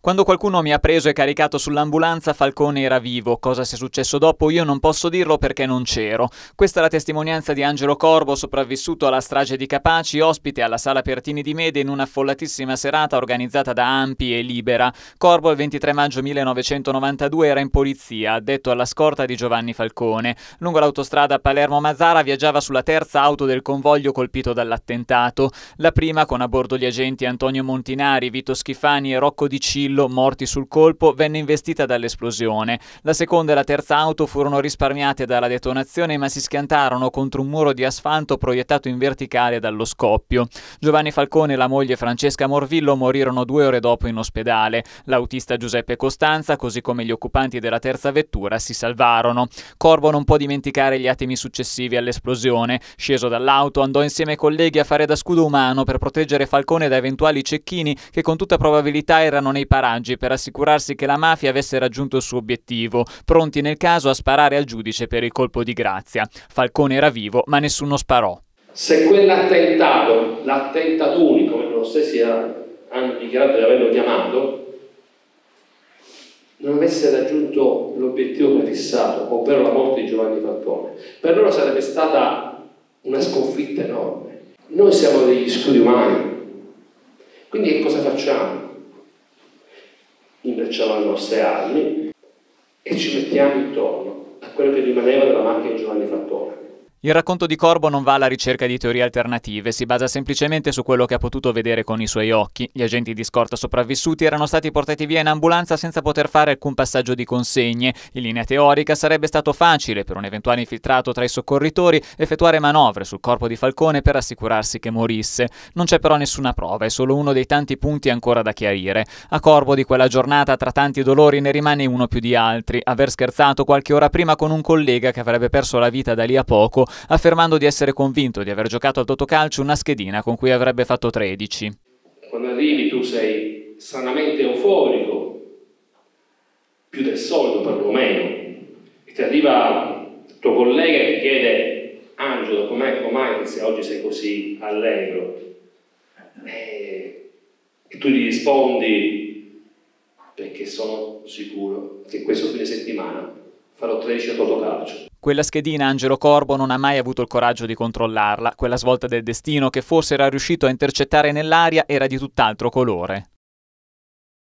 Quando qualcuno mi ha preso e caricato sull'ambulanza, Falcone era vivo. Cosa sia successo dopo io non posso dirlo perché non c'ero. Questa è la testimonianza di Angelo Corbo, sopravvissuto alla strage di Capaci, ospite alla Sala Pertini di Mede in una affollatissima serata organizzata da Ampi e Libera. Corbo il 23 maggio 1992 era in polizia, addetto alla scorta di Giovanni Falcone. Lungo l'autostrada Palermo-Mazzara viaggiava sulla terza auto del convoglio colpito dall'attentato. La prima, con a bordo gli agenti Antonio Montinari, Vito Schifani e Rocco Di Cillo, morti sul colpo, venne investita dall'esplosione. La seconda e la terza auto furono risparmiate dalla detonazione ma si schiantarono contro un muro di asfalto proiettato in verticale dallo scoppio. Giovanni Falcone e la moglie Francesca Morvillo morirono due ore dopo in ospedale. L'autista Giuseppe Costanza, così come gli occupanti della terza vettura, si salvarono. Corbo non può dimenticare gli attimi successivi all'esplosione. Sceso dall'auto, andò insieme ai colleghi a fare da scudo umano per proteggere Falcone da eventuali cecchini che con tutta probabilità erano nei paraggi paraggi per assicurarsi che la mafia avesse raggiunto il suo obiettivo, pronti nel caso a sparare al giudice per il colpo di grazia. Falcone era vivo, ma nessuno sparò. Se quell'attentato, l'attentato unico, come loro stessi hanno dichiarato di averlo chiamato, non avesse raggiunto l'obiettivo prefissato, ovvero la morte di Giovanni Falcone, per loro sarebbe stata una sconfitta enorme. Noi siamo degli scudi umani, quindi che cosa facciamo? Intrecciamo le nostre armi e ci mettiamo intorno a quello che rimaneva della macchina di Giovanni Fattore. Il racconto di Corbo non va alla ricerca di teorie alternative, si basa semplicemente su quello che ha potuto vedere con i suoi occhi. Gli agenti di scorta sopravvissuti erano stati portati via in ambulanza senza poter fare alcun passaggio di consegne. In linea teorica sarebbe stato facile per un eventuale infiltrato tra i soccorritori effettuare manovre sul corpo di Falcone per assicurarsi che morisse. Non c'è però nessuna prova, è solo uno dei tanti punti ancora da chiarire. A Corbo di quella giornata, tra tanti dolori, ne rimane uno più di altri. Aver scherzato qualche ora prima con un collega che avrebbe perso la vita da lì a poco affermando di essere convinto di aver giocato al Totocalcio una schedina con cui avrebbe fatto 13. Quando arrivi tu sei stranamente euforico, più del solito perlomeno, e ti arriva il tuo collega e ti chiede Angelo, com'è, com'è se oggi sei così allegro? E, e tu gli rispondi perché sono sicuro che questo fine settimana farò 13 a Totocalcio. Quella schedina Angelo Corbo non ha mai avuto il coraggio di controllarla, quella svolta del destino che forse era riuscito a intercettare nell'aria era di tutt'altro colore.